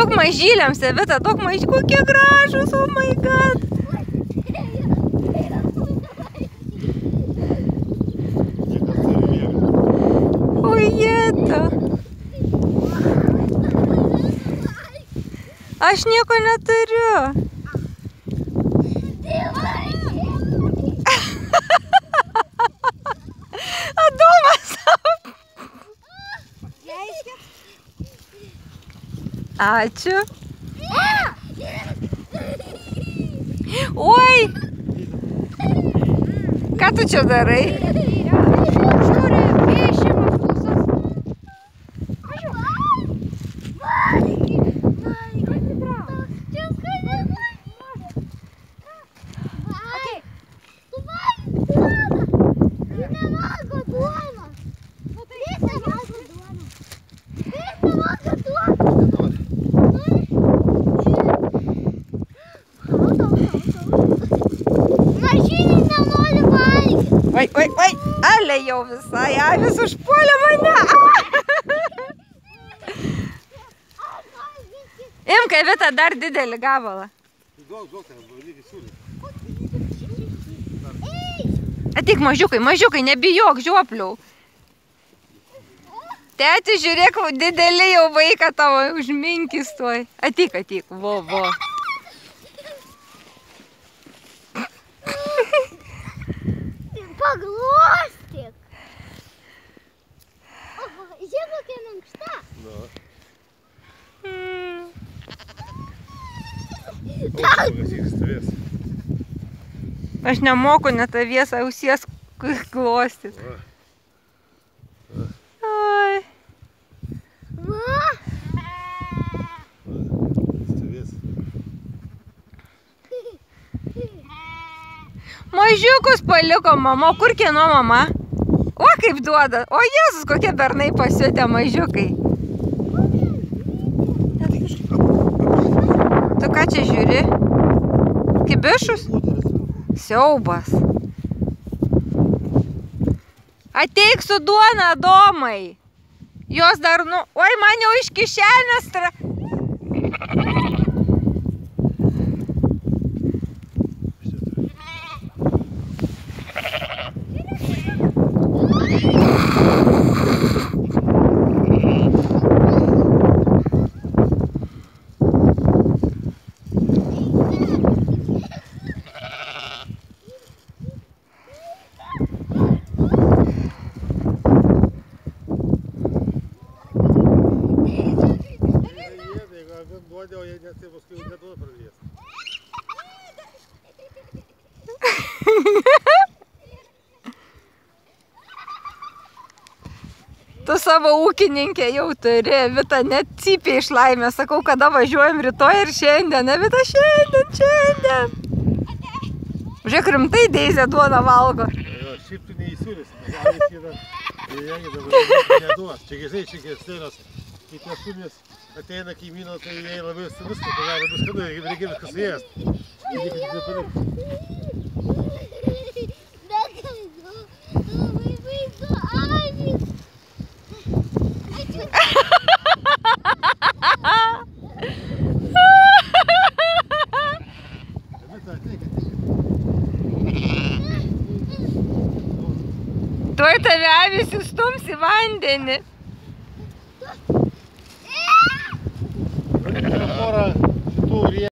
Daug mažyliams, Evita, daug mažyliams. Kokie gražus, oh my god. Niekas turi vieną. O jėta. Aš nieko neturiu. Ačiū. Oi. Ką tu čia darai? Oi, oi, oi, ale jau visai, avis užpuolė mane. Imk, Evita, dar didelį gabalą. Ateik, mažiukai, mažiukai, nebijok žioplių. Teti, žiūrėk, didelį jau vaiką tavo užminkis tuoj. Ateik, ateik, vo, vo. Paglostyk. Žiūrėk, kokia minkšta. Nu. Mm. Stovės. Aš nemoku net avies ausies glostis. Mažiukus paliko mama. Kur kieno mama? O kaip duoda. O Jėzus, kokie bernai pasiutė mažiukai. Tu ką čia žiūri? Kibišus? Siaubas. Ateik su duona, domai. Jos dar, nu, oi, man jau iš kišenės tra... Jeigu avim duodė, o jei ne, tai paskui neduoda pradės. Tu savo ūkininkę jau turi, Vita net cypė iš laimės. Sakau, kada važiuojam rytoj ir šiandien. Ne, Vita, šiandien, šiandien. Žiūrėk, rimtai Deizė duona valgo. Šiaip tu neįsiūlysi, nes avys yra, jei dabar neduos. Čia gerai, čia gesnėras, kai tie šunys ateina kaimyno, tai jie labai skanus, tai tada labai skanu, viską suėsti. Reikia avys. Ateik, ateik. Tuoj tave avis įstums į vandenį. Варвара, Турия.